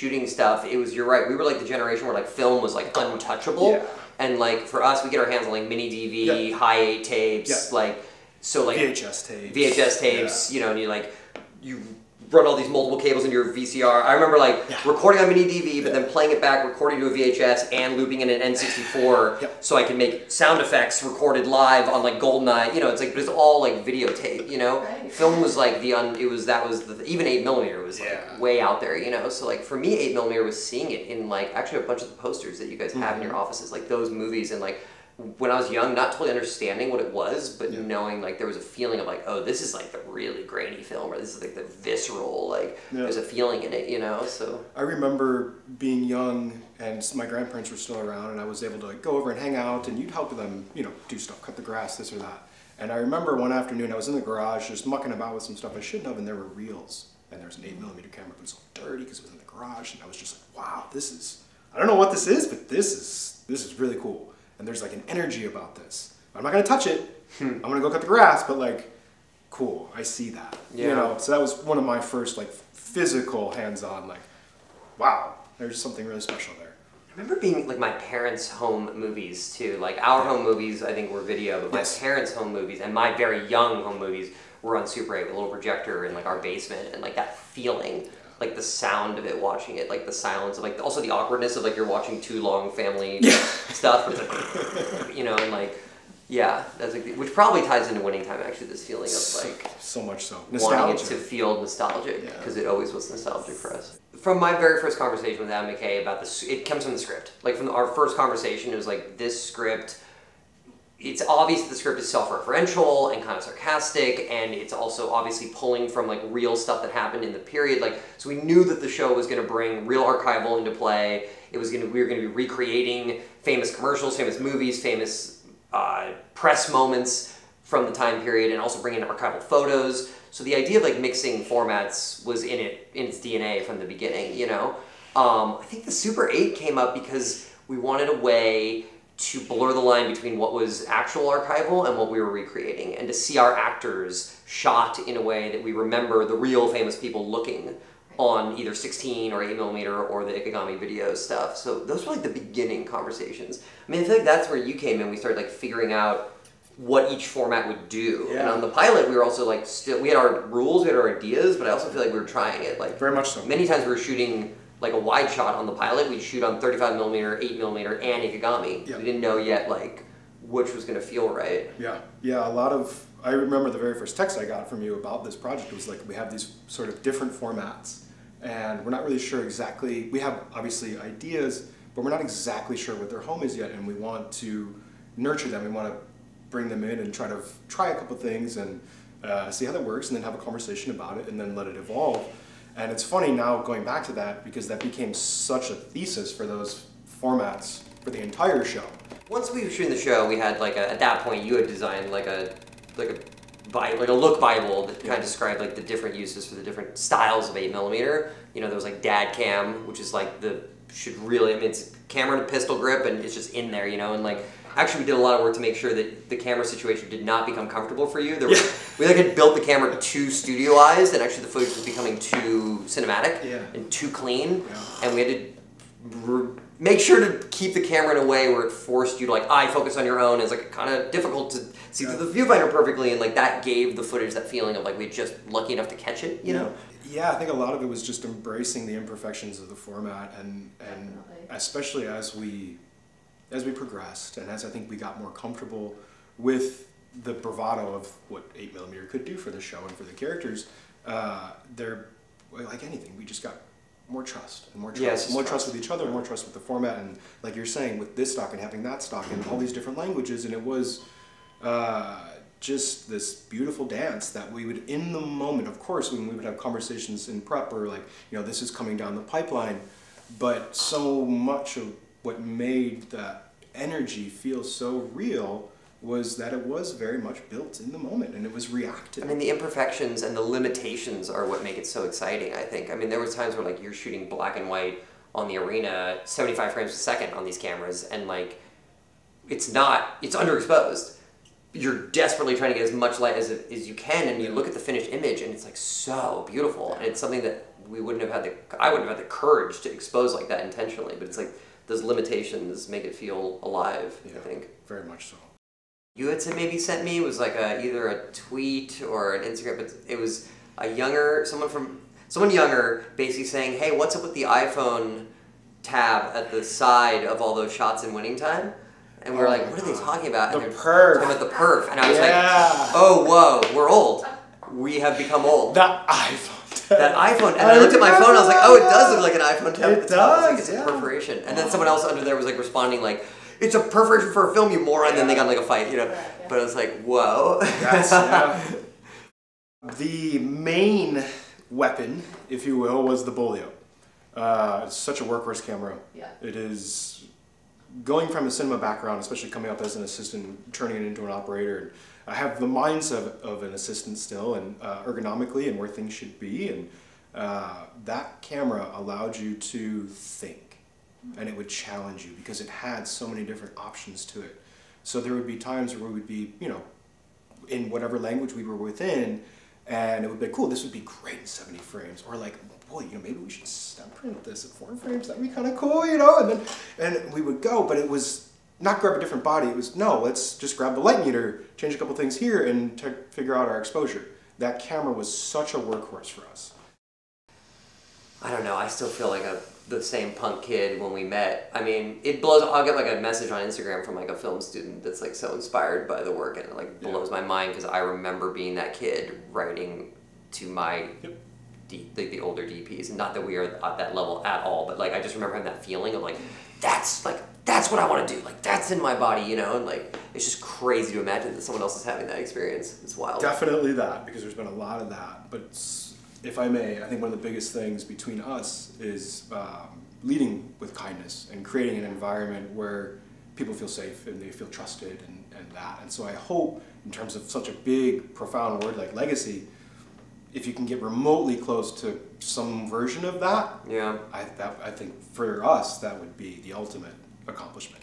shooting stuff, it was you're right. We were like the generation where like film was like untouchable, Yeah. and like for us, we get our hands on like mini DV, Yeah. high eight tapes, Yeah. like so like VHS tapes. VHS tapes, you know, and you like you run all these multiple cables into your VCR. I remember like Yeah. recording on mini DV, but then playing it back, recording to a VHS, and looping in an N64, Yep. so I can make sound effects recorded live on like GoldenEye. You know, it's like but it's all like videotape. You know, Right. film was like the un. It was that was the even eight millimeter was like Yeah. way out there. You know, so like for me, eight millimeter was seeing it in like actually a bunch of the posters that you guys have in mm-hmm. your offices, like those movies and like. When I was young, not totally understanding what it was, but Yeah. knowing like there was a feeling of like, oh, this is like the really grainy film, or this is like the visceral, like Yeah. there's a feeling in it, you know. So I remember being young and my grandparents were still around and I was able to like, go over and hang out and you'd help them, you know, do stuff, cut the grass, this or that. And I remember one afternoon I was in the garage just mucking about with some stuff I shouldn't have and there were reels and there was an 8 millimeter camera but it was all dirty because it was in the garage and I was just like, wow, this is, I don't know what this is, but this is, this is really cool. And there's like an energy about this. I'm not gonna touch it. Hmm. I'm gonna go cut the grass, but like, cool, I see that. Yeah. You know, so that was one of my first like physical hands-on like wow, there's something really special there. I remember being like my parents' home movies too. Like our home movies, I think were video, but my Yes. parents' home movies and my very young home movies were on Super 8 with a little projector in like our basement, and like that feeling, like the sound of it, watching it, like the silence of like also the awkwardness of like you're watching too long family stuff, like you know, and like yeah, that's like which probably ties into winning time actually. This feeling of like So much so. wanting it to feel nostalgic Yeah. because it always was nostalgic for us. From my very first conversation with Adam McKay about this, it comes from the script. Like from our first conversation, it was like this script. It's obvious that the script is self-referential and kind of sarcastic, and it's also obviously pulling from like real stuff that happened in the period. Like, so we knew that the show was going to bring real archival into play. It was going to we were going to be recreating famous commercials, famous movies, famous uh, press moments from the time period and also bring in archival photos. So the idea of like mixing formats was in it in its DNA from the beginning. You know, um, I think the Super Eight came up because we wanted a way to blur the line between what was actual archival and what we were recreating, and to see our actors shot in a way that we remember the real famous people looking on either 16 or 8 millimeter or the Ikegami video stuff. So those were like the beginning conversations. I mean, I feel like that's where you came in. We started like figuring out what each format would do. Yeah. And on the pilot, we were also like still we had our rules, we had our ideas, but I also feel like we were trying it. Like Very much so. many times we were shooting like a wide shot on the pilot. We'd shoot on 35 millimeter, 8 millimeter, and Ikegami. Yeah. We didn't know yet like which was gonna feel right. Yeah, yeah. A lot of I remember the very first text I got from you about this project was like we have these sort of different formats, and we're not really sure exactly. We have obviously ideas, but we're not exactly sure what their home is yet, and we want to nurture them. We want to bring them in and try to try a couple things and uh, see how that works, and then have a conversation about it, and then let it evolve. And it's funny now going back to that because that became such a thesis for those formats for the entire show. Once we were shooting the show, we had like a, at that point you had designed like a like a like a look Bible that kind of described like the different uses for the different styles of eight millimeter. You know, there was like dad cam, which is like the should really I mean it's camera and a pistol grip and it's just in there, you know, and like actually we did a lot of work to make sure that the camera situation did not become comfortable for you. There were, we like had built the camera too studioized and actually the footage was becoming too cinematic Yeah. and too clean, Yeah. and we had to r- make sure to keep the camera in a way where it forced you to like eye focus on your own. It's like kind of difficult to see through the viewfinder perfectly, and like that gave the footage that feeling of like we just lucky enough to catch it, you know. Yeah, I think a lot of it was just embracing the imperfections of the format, and and Definitely. especially as we as we progressed, and as I think we got more comfortable with the bravado of what eight millimeter could do for the show and for the characters, uh, well, like anything, we just got more trust and more trust, Yes, more trust. trust. with each other, more trust with the format, and like you're saying, with this stock and having that stock and all these different languages, and it was uh, just this beautiful dance that we would, in the moment, of course, when we would have conversations in prep or like, you know, this is coming down the pipeline, but so much of what made that energy feel so real was that it was very much built in the moment and it was reactive. I mean, the imperfections and the limitations are what make it so exciting. I think. I mean, there was times where like you're shooting black and white on the arena 75 frames a second on these cameras and like it's not it's underexposed you're desperately trying to get as much light as, as you can and you look at the finished image and it's like so beautiful and it's something that we wouldn't have had the i wouldn't have had the courage to expose like that intentionally but it's like those limitations make it feel alive Yeah. i think Very much so. you had to maybe sent me was like a, either a tweet or an Instagram, but it was a younger someone from someone younger basically saying, "Hey, what's up with the iPhone tab at the side of all those shots in winning time?" And we are Oh like, "What are they talking about?" And The they're perf. Talking about the perf, and I was Yeah. like, "Oh, whoa, we're old. We have become old." The iPhone. That iPhone, and I, looked at my phone. I was like, "Oh, it does look like an iPhone tab." It at the top. I was like, does, it's yeah. a perforation. And then someone else under there was like responding like, "It's a perforation for a film, you moron." And then they got like a fight, you know. Right, yeah. But I was like, "Whoa." Yes, yeah. The main weapon, if you will, was the Beaulieu. Uh, it's such a workhorse camera. Yeah. It is going from a cinema background, especially coming up as an assistant, turning it into an operator. I have the minds of, of an assistant still, and uh, ergonomically, and where things should be. And uh, that camera allowed you to think, and it would challenge you because it had so many different options to it. So there would be times where we would be, you know, in whatever language we were within, and it would be cool. This would be great in seventy frames, or like, boy, you know, maybe we should step print this at four frames. That'd be kind of cool, you know. And then, and we would go, but it was not grab a different body. It was no, let's just grab the light meter, change a couple things here, and figure out our exposure. That camera was such a workhorse for us. I don't know. I still feel like a the same punk kid when we met. I mean, it blows. I'll get like a message on Instagram from like a film student that's like so inspired by the work, and it like Yeah. blows my mind because I remember being that kid writing to my Yep. D, the, the older DPs. And not that we are at that level at all, but like I just remember having that feeling of like that's like that's what I want to do. Like that's in my body, you know. And like it's just crazy to imagine that someone else is having that experience. It's wild. Definitely that, because there's been a lot of that. But if I may, I think one of the biggest things between us is um, leading with kindness and creating an environment where people feel safe and they feel trusted and, and that. And so I hope, in terms of such a big, profound word like legacy, if you can get remotely close to some version of that, Yeah. I, that, I think for us that would be the ultimate accomplishment.